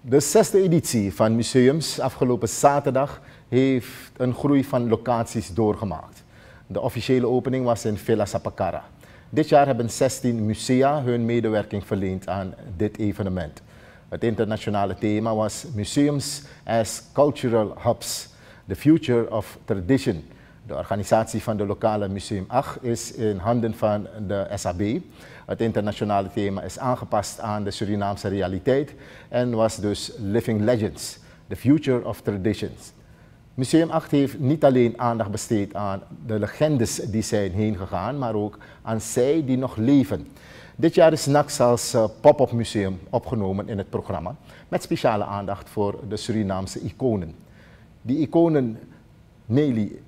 De zesde editie van Museums afgelopen zaterdag heeft een groei van locaties doorgemaakt. De officiële opening was in Villa Sapacara. Dit jaar hebben 16 musea hun medewerking verleend aan dit evenement. Het internationale thema was Museums as Cultural Hubs, the Future of Tradition. De organisatie van de lokale Museum 8 is in handen van de SAB. Het internationale thema is aangepast aan de Surinaamse realiteit en was dus Living Legends, the Future of Traditions. Museum 8 heeft niet alleen aandacht besteed aan de legendes die zijn heen gegaan, maar ook aan zij die nog leven. Dit jaar is NAX als uh, pop-up museum opgenomen in het programma, met speciale aandacht voor de Surinaamse iconen. Die iconen Nelly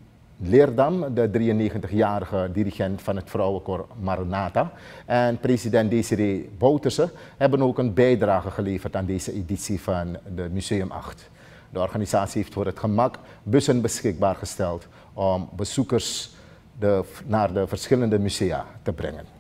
Leerdam, de 93-jarige dirigent van het vrouwenkoor Maranata, en president Desiree Bouterse hebben ook een bijdrage geleverd aan deze editie van de Museum 8. De organisatie heeft voor het gemak bussen beschikbaar gesteld om bezoekers naar de verschillende musea te brengen.